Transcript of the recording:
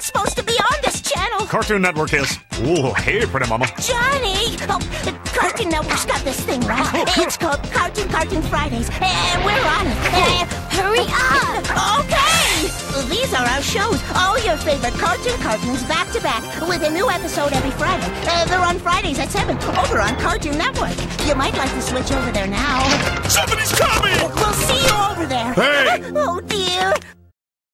even supposed to be on this channel. Cartoon Network is. Ooh, hey, pretty mama. Johnny! Oh, Cartoon Network's got this thing, right? Oh, it's called Cartoon Cartoon Fridays, and we're on it. Oh. And hurry up! Okay! These are our shows. All your favorite cartoon cartoons back to back with a new episode every Friday. Uh, they're on Fridays at 7 over on Cartoon Network. You might like to switch over there now. Somebody's coming! We'll see you over there. Hey! Oh, dear.